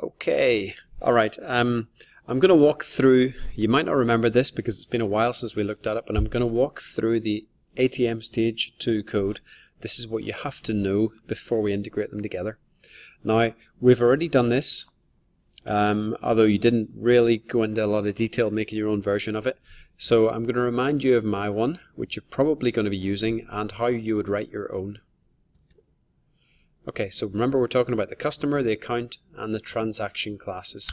Okay, all right. Um, I'm going to walk through, you might not remember this because it's been a while since we looked at it, but I'm going to walk through the ATM Stage 2 code. This is what you have to know before we integrate them together. Now, we've already done this, um, although you didn't really go into a lot of detail making your own version of it. So I'm going to remind you of my one, which you're probably going to be using, and how you would write your own. Okay, so remember we're talking about the customer, the account, and the transaction classes.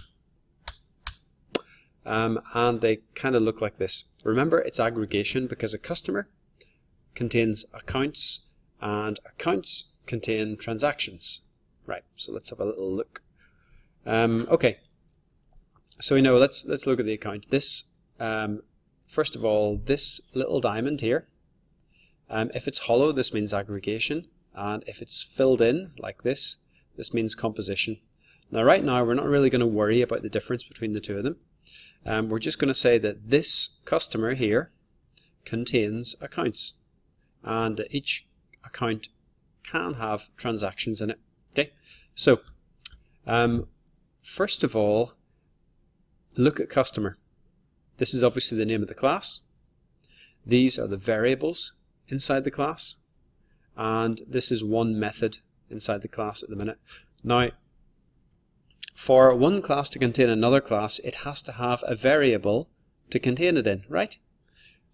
Um, and they kind of look like this. Remember, it's aggregation because a customer contains accounts, and accounts contain transactions. Right, so let's have a little look. Um, okay, so we know, let's, let's look at the account. This, um, first of all, this little diamond here, um, if it's hollow, this means aggregation and if it's filled in like this this means composition. Now right now we're not really going to worry about the difference between the two of them. Um, we're just going to say that this customer here contains accounts and each account can have transactions in it okay? So um, first of all look at customer. This is obviously the name of the class. These are the variables inside the class and this is one method inside the class at the minute. Now, for one class to contain another class, it has to have a variable to contain it in, right?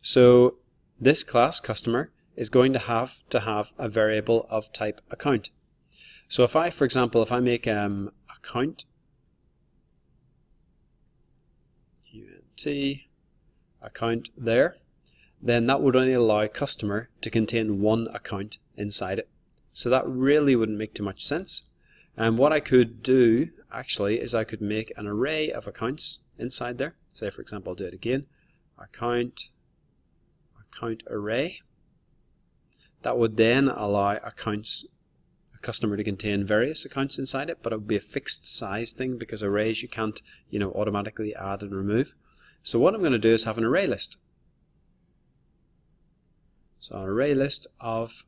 So this class, customer, is going to have to have a variable of type account. So if I, for example, if I make um, account, UNT, account there, then that would only allow customer to contain one account inside it. So that really wouldn't make too much sense. And what I could do actually is I could make an array of accounts inside there. Say for example, I'll do it again. Account, account array. That would then allow accounts, a customer to contain various accounts inside it, but it would be a fixed size thing because arrays you can't, you know, automatically add and remove. So what I'm going to do is have an array list. So an array list of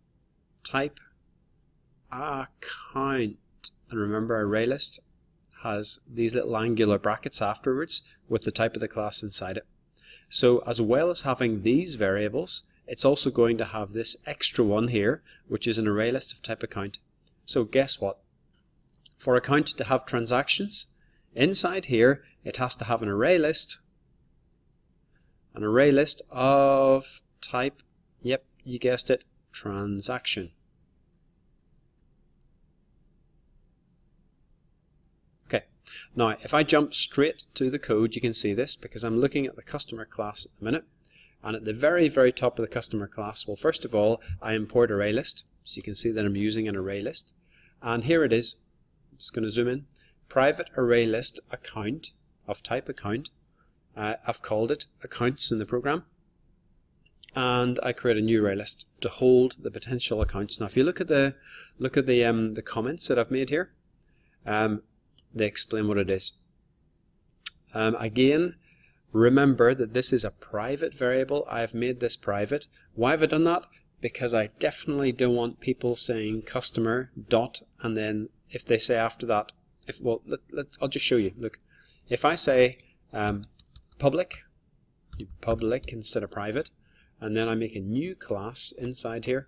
type account. And remember array list has these little angular brackets afterwards with the type of the class inside it. So as well as having these variables, it's also going to have this extra one here, which is an array list of type account. So guess what? For account to have transactions, inside here it has to have an array list, an array list of type Yep, you guessed it, transaction. Okay, now if I jump straight to the code, you can see this because I'm looking at the customer class at the minute. And at the very, very top of the customer class, well, first of all, I import array list. So you can see that I'm using an array list. And here it is. I'm just going to zoom in. Private array list account of type account. Uh, I've called it accounts in the program and I create a new array list to hold the potential accounts. Now, if you look at the look at the um, the comments that I've made here, um, they explain what it is. Um, again, remember that this is a private variable. I've made this private. Why have I done that? Because I definitely don't want people saying customer dot and then if they say after that, if well, let, let, I'll just show you. Look, if I say um, public, public instead of private, and then I make a new class inside here.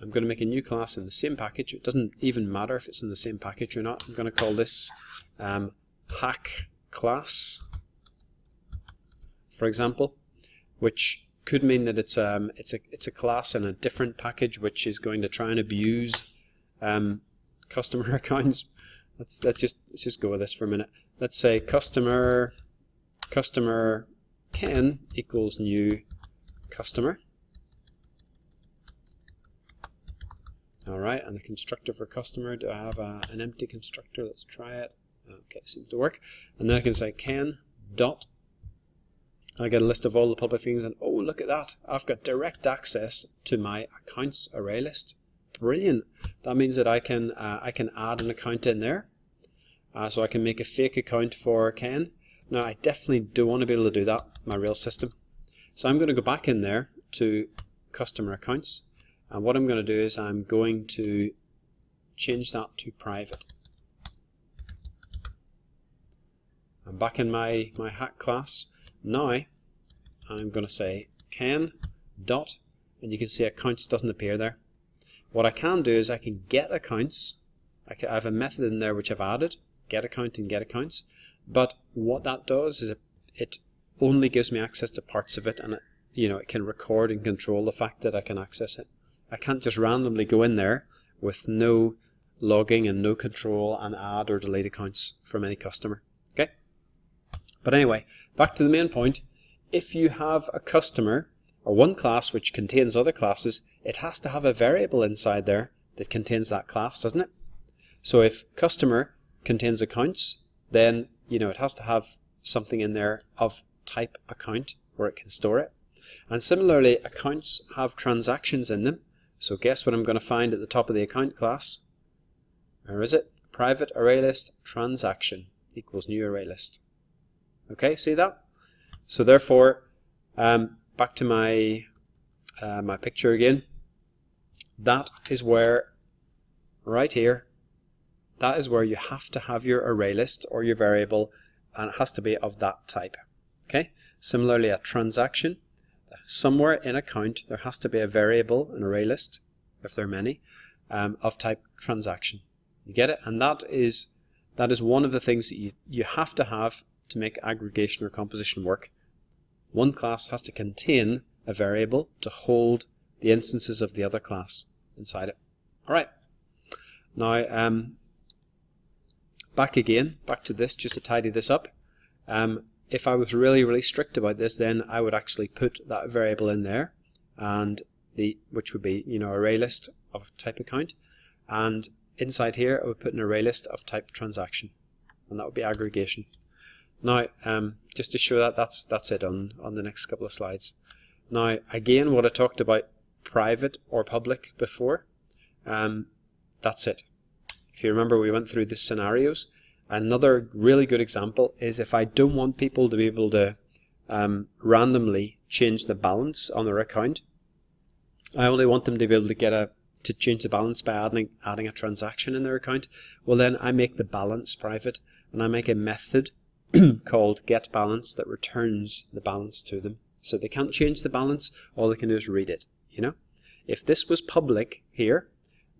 I'm going to make a new class in the same package. It doesn't even matter if it's in the same package or not. I'm going to call this um, hack class, for example, which could mean that it's um it's a it's a class in a different package which is going to try and abuse um, customer accounts. Let's let's just let's just go with this for a minute. Let's say customer customer Ken equals new customer. Alright, and the constructor for customer, do I have a, an empty constructor? Let's try it. Okay, seems to work. And then I can say Ken dot. I get a list of all the public things, and oh, look at that. I've got direct access to my accounts array list. Brilliant. That means that I can uh, I can add an account in there. Uh, so I can make a fake account for Ken. Now, I definitely do want to be able to do that, my real system. So I'm going to go back in there to customer accounts and what I'm going to do is I'm going to change that to private. I'm back in my, my hack class. Now I'm going to say ken dot, and you can see accounts doesn't appear there. What I can do is I can get accounts. I, can, I have a method in there which I've added, get account and get accounts. But what that does is it, it only gives me access to parts of it, and it, you know it can record and control the fact that I can access it. I can't just randomly go in there with no logging and no control and add or delete accounts from any customer. Okay. But anyway, back to the main point. If you have a customer or one class which contains other classes, it has to have a variable inside there that contains that class, doesn't it? So if customer contains accounts, then you know it has to have something in there of type account where it can store it. And similarly, accounts have transactions in them. So guess what I'm going to find at the top of the account class? Where is it? Private array list transaction equals new array list. Okay, see that? So therefore, um, back to my uh, my picture again. That is where, right here, that is where you have to have your array list or your variable, and it has to be of that type. Okay. Similarly, a transaction, somewhere in account there has to be a variable, an array list, if there are many, um, of type transaction. You get it? And that is that is one of the things that you, you have to have to make aggregation or composition work. One class has to contain a variable to hold the instances of the other class inside it. Alright. Now, um, back again, back to this, just to tidy this up. Um, if I was really, really strict about this, then I would actually put that variable in there, and the which would be, you know, array list of type account, and inside here I would put an array list of type transaction, and that would be aggregation. Now, um, just to show that, that's that's it on on the next couple of slides. Now, again, what I talked about private or public before, um, that's it. If you remember, we went through the scenarios. Another really good example is if I don't want people to be able to um, randomly change the balance on their account, I only want them to be able to get a to change the balance by adding adding a transaction in their account. Well, then I make the balance private, and I make a method called get balance that returns the balance to them. So they can't change the balance. All they can do is read it. You know, if this was public here,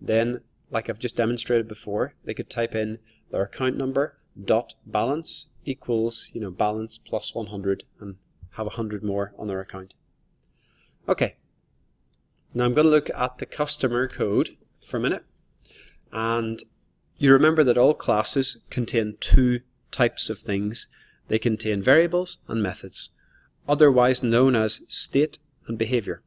then like I've just demonstrated before, they could type in their account number dot balance equals you know balance plus 100 and have 100 more on their account. Okay, now I'm going to look at the customer code for a minute and you remember that all classes contain two types of things. They contain variables and methods, otherwise known as state and behavior.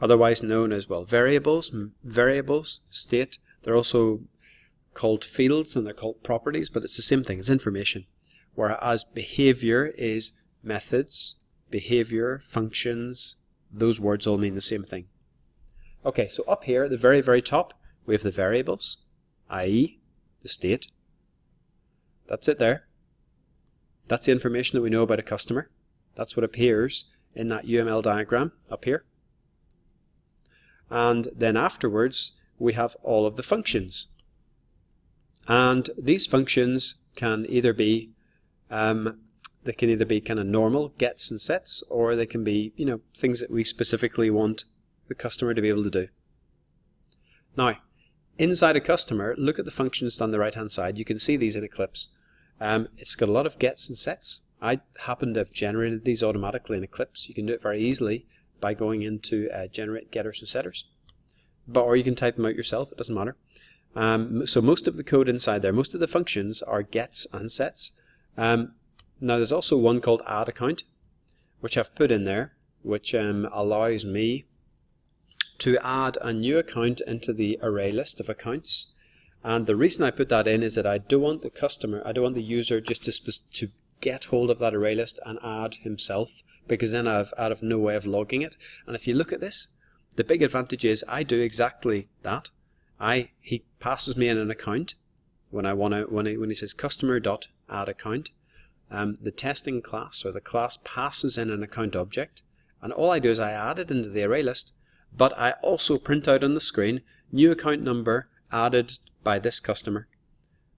Otherwise known as well variables, variables, state. They're also called fields and they're called properties, but it's the same thing, it's information. Whereas behavior is methods, behavior, functions, those words all mean the same thing. Okay, so up here at the very, very top, we have the variables, i.e. the state. That's it there. That's the information that we know about a customer. That's what appears in that UML diagram up here. And then afterwards, we have all of the functions. And these functions can either be um, they can either be kind of normal gets and sets, or they can be you know things that we specifically want the customer to be able to do. Now, inside a customer, look at the functions on the right hand side. You can see these in Eclipse. Um, it's got a lot of gets and sets. I happen to have generated these automatically in Eclipse. You can do it very easily by going into uh, generate getters and setters. But, or you can type them out yourself, it doesn't matter. Um, so most of the code inside there, most of the functions are gets and sets. Um, now there's also one called add account, which I've put in there, which um, allows me to add a new account into the array list of accounts. And the reason I put that in is that I don't want the customer, I don't want the user just to, to get hold of that array list and add himself, because then I've, I'd have no way of logging it. And if you look at this, the big advantage is I do exactly that. I he passes me in an account when I want to when he, when he says customer dot add account. Um, the testing class or the class passes in an account object, and all I do is I add it into the array list. But I also print out on the screen new account number added by this customer.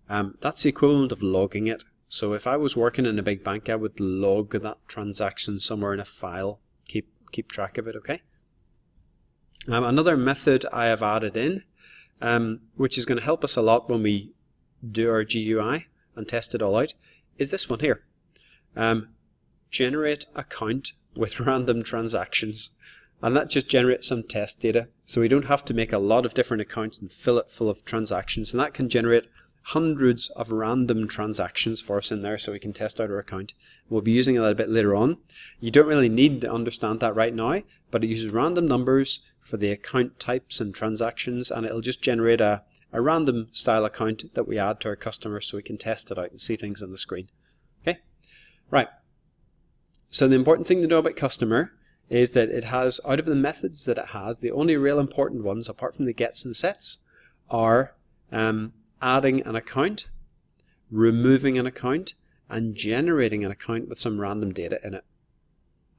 Um, that's the equivalent of logging it. So if I was working in a big bank, I would log that transaction somewhere in a file, keep keep track of it, okay? Um, another method I have added in, um, which is going to help us a lot when we do our GUI and test it all out, is this one here. Um, generate account with random transactions. And that just generates some test data. So we don't have to make a lot of different accounts and fill it full of transactions. And that can generate hundreds of random transactions for us in there so we can test out our account. We'll be using it a bit later on. You don't really need to understand that right now, but it uses random numbers for the account types and transactions and it'll just generate a, a random style account that we add to our customers so we can test it out and see things on the screen. Okay, right. So the important thing to know about customer is that it has, out of the methods that it has, the only real important ones, apart from the gets and sets, are um, adding an account, removing an account, and generating an account with some random data in it.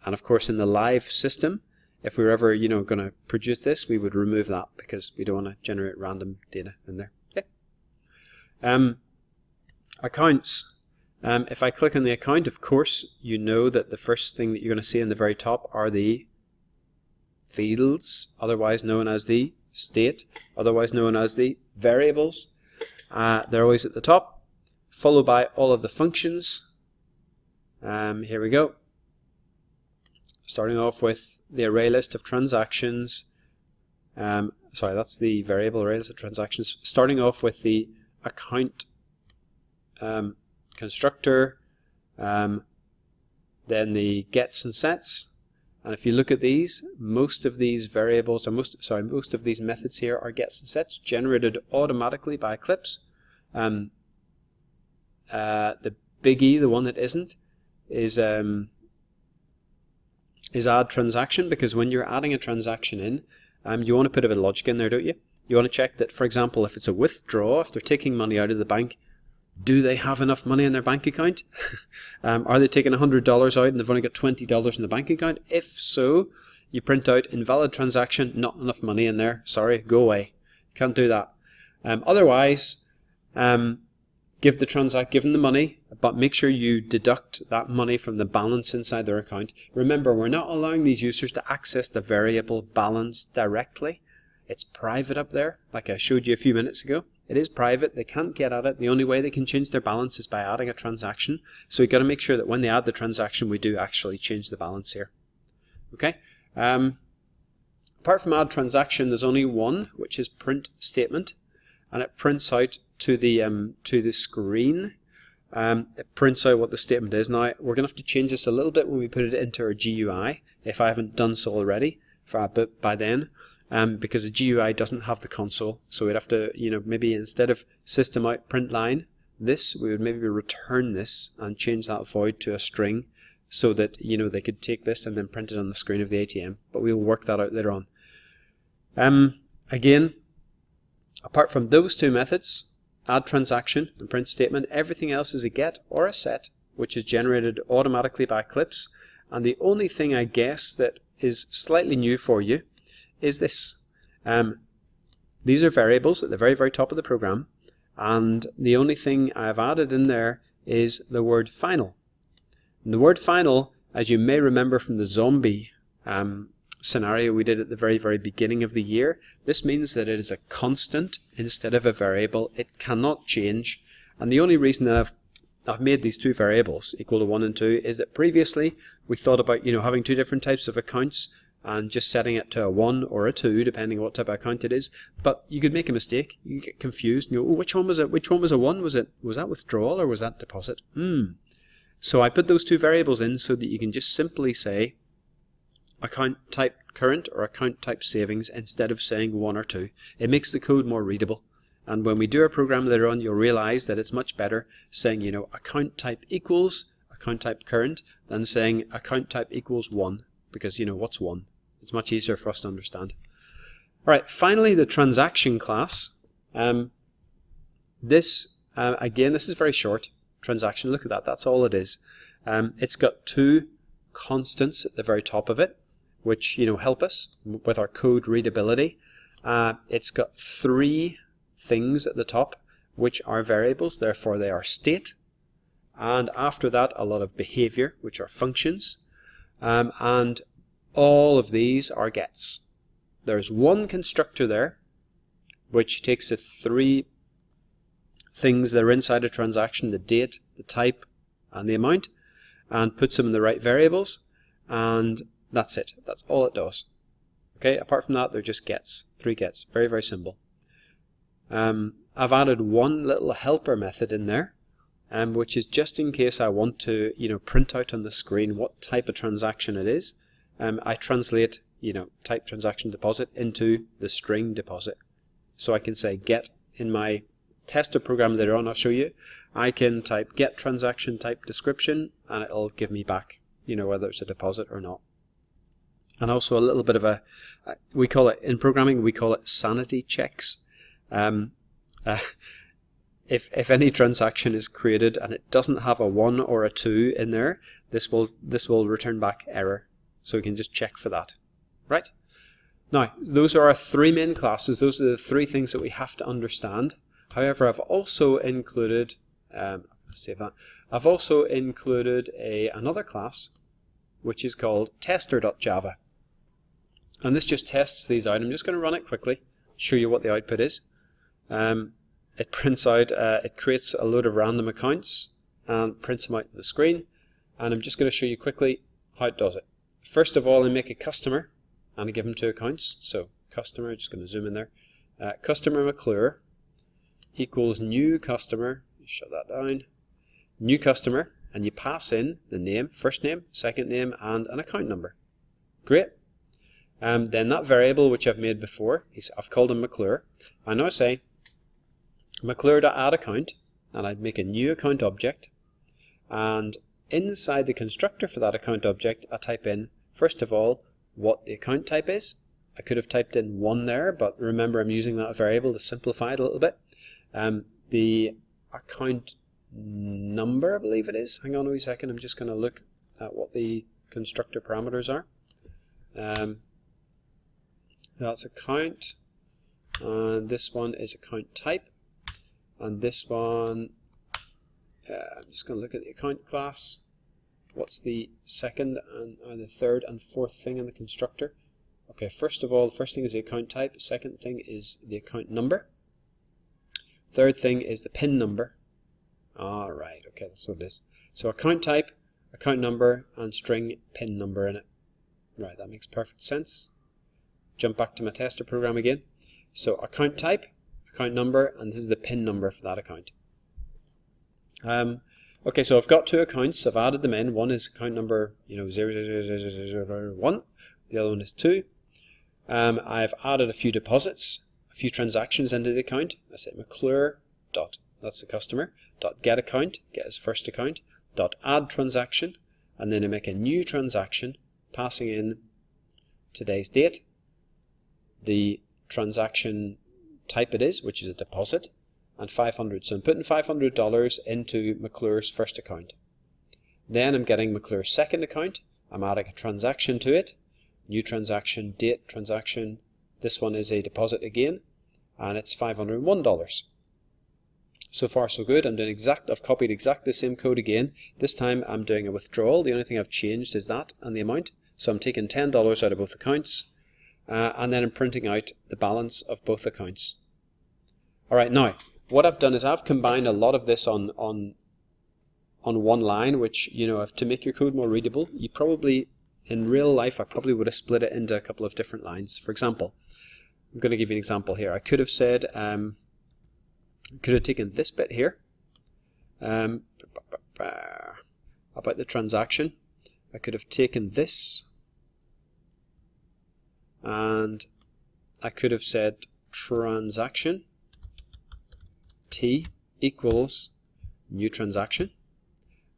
And of course, in the live system, if we are ever, you know, going to produce this, we would remove that because we don't want to generate random data in there. Okay. Um, accounts. Um, if I click on the account, of course, you know that the first thing that you're going to see in the very top are the fields, otherwise known as the state, otherwise known as the variables. Uh, they're always at the top, followed by all of the functions. Um, here we go. Starting off with the array list of transactions. Um, sorry, that's the variable array list of transactions. Starting off with the account um, constructor, um, then the gets and sets. And if you look at these, most of these variables, or most, sorry, most of these methods here are gets and sets generated automatically by Eclipse. Um, uh, the biggie, the one that isn't, is um, is add transaction because when you're adding a transaction in, um, you want to put a bit of logic in there, don't you? You want to check that, for example, if it's a withdraw, if they're taking money out of the bank, do they have enough money in their bank account? um, are they taking $100 out and they've only got $20 in the bank account? If so, you print out invalid transaction, not enough money in there. Sorry, go away. Can't do that. Um, otherwise, um, give the transact, give them the money, but make sure you deduct that money from the balance inside their account. Remember, we're not allowing these users to access the variable balance directly. It's private up there, like I showed you a few minutes ago. It is private, they can't get at it. The only way they can change their balance is by adding a transaction. So we've got to make sure that when they add the transaction, we do actually change the balance here. Okay. Um, apart from add transaction, there's only one, which is print statement, and it prints out to the um, to the screen. Um, it prints out what the statement is. Now we're going to have to change this a little bit when we put it into our GUI, if I haven't done so already. But by then, um, because the GUI doesn't have the console. So we'd have to, you know, maybe instead of system out print line, this, we would maybe return this and change that void to a string so that, you know, they could take this and then print it on the screen of the ATM. But we'll work that out later on. Um, again, apart from those two methods, add transaction and print statement, everything else is a get or a set, which is generated automatically by Eclipse. And the only thing I guess that is slightly new for you is this. Um, these are variables at the very, very top of the program, and the only thing I've added in there is the word final. And the word final, as you may remember from the zombie um, scenario we did at the very, very beginning of the year, this means that it is a constant instead of a variable. It cannot change. And the only reason that I've I've made these two variables equal to 1 and 2 is that previously we thought about you know having two different types of accounts and just setting it to a 1 or a 2 depending on what type of account it is. But you could make a mistake. You get confused you know, oh, which one was it? Which one was a 1 was it was that withdrawal or was that deposit? Hmm. So I put those two variables in so that you can just simply say account type current or account type savings instead of saying 1 or 2 it makes the code more readable. And when we do our program later on you'll realize that it's much better saying you know account type equals account type current than saying account type equals 1 because you know what's 1 it's much easier for us to understand. All right, finally, the transaction class. Um, this, uh, again, this is very short. Transaction, look at that, that's all it is. Um, it's got two constants at the very top of it, which, you know, help us with our code readability. Uh, it's got three things at the top, which are variables, therefore they are state. and after that a lot of behavior, which are functions, um, and all of these are gets. There's one constructor there, which takes the three things that are inside a transaction, the date, the type, and the amount, and puts them in the right variables, and that's it. That's all it does. Okay, apart from that, they're just gets, three gets. Very, very simple. Um, I've added one little helper method in there, um, which is just in case I want to, you know, print out on the screen what type of transaction it is. Um, I translate, you know, type transaction deposit into the string deposit. So I can say get in my tester program later on, I'll show you. I can type get transaction type description and it'll give me back, you know, whether it's a deposit or not. And also a little bit of a, we call it, in programming, we call it sanity checks. Um, uh, if, if any transaction is created and it doesn't have a 1 or a 2 in there, this will, this will return back error. So we can just check for that. Right? Now, those are our three main classes. Those are the three things that we have to understand. However, I've also included, um, save that, I've also included a, another class which is called tester.java. And this just tests these out. I'm just going to run it quickly, show you what the output is. Um, it prints out, uh, it creates a load of random accounts and prints them out to the screen. And I'm just going to show you quickly how it does it. First of all, I make a customer and I give them two accounts. So customer, just going to zoom in there. Uh, customer McClure equals new customer, shut that down, new customer, and you pass in the name, first name, second name, and an account number. Great. Um, then that variable which I've made before, I've called him McClure. I now say McClure.add account, and I'd make a new account object, and inside the constructor for that account object, I type in, first of all, what the account type is. I could have typed in one there, but remember I'm using that variable to simplify it a little bit. Um, the account number, I believe it is. Hang on a wee second, I'm just going to look at what the constructor parameters are. Um, that's account, and this one is account type, and this one, uh, I'm just going to look at the account class. What's the second and, the third and fourth thing in the constructor? Okay, first of all, the first thing is the account type, second thing is the account number, third thing is the PIN number. Alright, okay, that's what it is. So account type, account number, and string PIN number in it. Right, that makes perfect sense. Jump back to my tester program again. So account type, account number, and this is the PIN number for that account. Um, okay, so I've got two accounts. I've added them in. One is account number, you know, 001. The other one is 2. Um, I've added a few deposits, a few transactions into the account. I say McClure dot, that's the customer, dot get account, get his first account, dot add transaction, and then I make a new transaction, passing in today's date, the transaction type it is, which is a deposit, and 500. So I'm putting $500 into McClure's first account. Then I'm getting McClure's second account. I'm adding a transaction to it. New transaction, date transaction. This one is a deposit again, and it's $501. So far so good. I'm doing exact, I've copied exactly the same code again. This time I'm doing a withdrawal. The only thing I've changed is that and the amount. So I'm taking $10 out of both accounts, uh, and then I'm printing out the balance of both accounts. Alright, now, what I've done is I've combined a lot of this on, on, on one line, which, you know, to make your code more readable, you probably, in real life, I probably would have split it into a couple of different lines. For example, I'm going to give you an example here. I could have said, um, could have taken this bit here, um, about the transaction. I could have taken this and I could have said transaction t equals new transaction.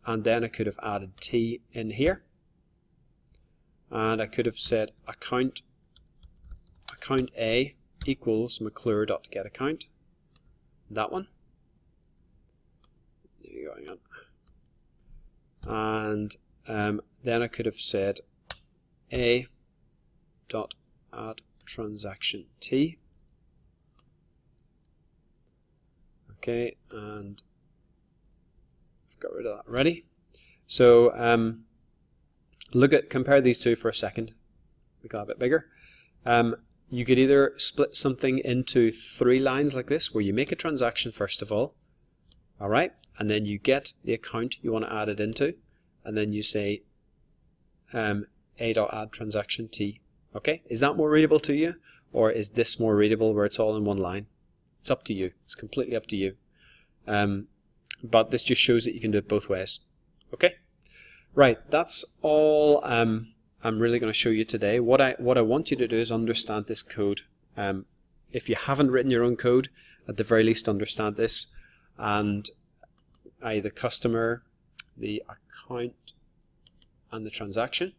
And then I could have added t in here. And I could have said account account A equals McClure.getAccount that one. There you go and um, then I could have said A dot add transaction T okay and I've got rid of that already. So um, look at compare these two for a second. Make that a bit bigger. Um, you could either split something into three lines like this, where you make a transaction first of all, all right, and then you get the account you want to add it into, and then you say um, a.add transaction t. Okay, is that more readable to you, or is this more readable where it's all in one line? It's up to you. It's completely up to you. Um, but this just shows that you can do it both ways. Okay, right. That's all um, I'm really going to show you today. What I what I want you to do is understand this code. Um, if you haven't written your own code, at the very least understand this, and i.e. the customer, the account, and the transaction.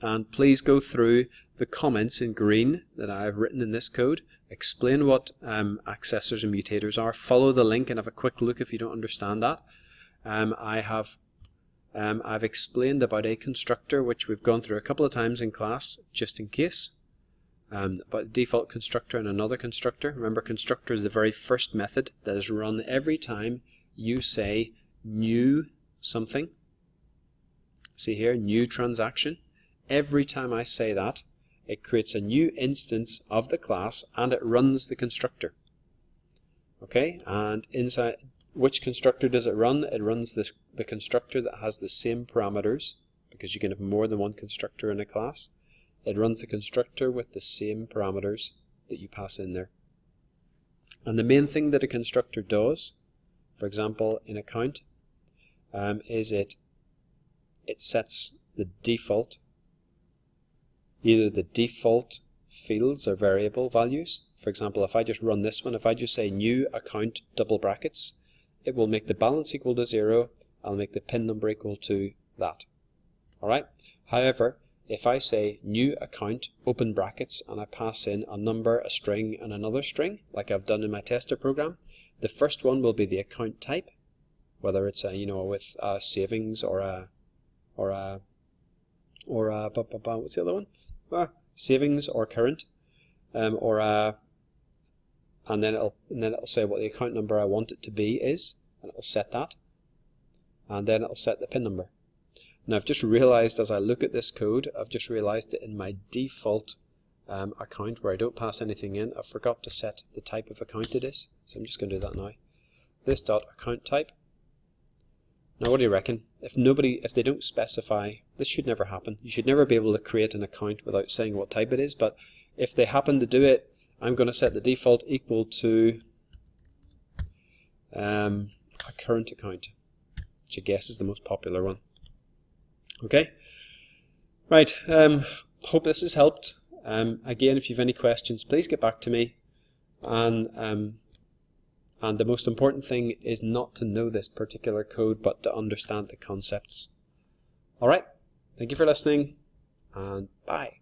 And please go through the comments in green that I have written in this code, explain what um, accessors and mutators are, follow the link and have a quick look if you don't understand that. Um, I have um, I've explained about a constructor which we've gone through a couple of times in class just in case. Um, but default constructor and another constructor. Remember constructor is the very first method that is run every time you say new something. See here, new transaction. Every time I say that, it creates a new instance of the class and it runs the constructor. Okay, and inside which constructor does it run? It runs the, the constructor that has the same parameters because you can have more than one constructor in a class. It runs the constructor with the same parameters that you pass in there. And the main thing that a constructor does, for example, in account, um, is it it sets the default either the default fields or variable values. For example, if I just run this one, if I just say new account double brackets, it will make the balance equal to zero. I'll make the PIN number equal to that. Alright. However, if I say new account open brackets and I pass in a number, a string and another string, like I've done in my tester program, the first one will be the account type, whether it's a, you know with a savings or a or a or a what's the other one? Uh, savings or current, um, or uh, and then it'll and then it'll say what the account number I want it to be is, and it'll set that, and then it'll set the PIN number. Now I've just realized as I look at this code, I've just realized that in my default um, account where I don't pass anything in, I forgot to set the type of account it is. So I'm just going to do that now. This dot account type now what do you reckon? If nobody, if they don't specify, this should never happen. You should never be able to create an account without saying what type it is, but if they happen to do it, I'm going to set the default equal to um, a current account, which I guess is the most popular one. Okay? Right, um, hope this has helped. Um, again, if you have any questions, please get back to me. And um, and the most important thing is not to know this particular code, but to understand the concepts. Alright, thank you for listening, and bye.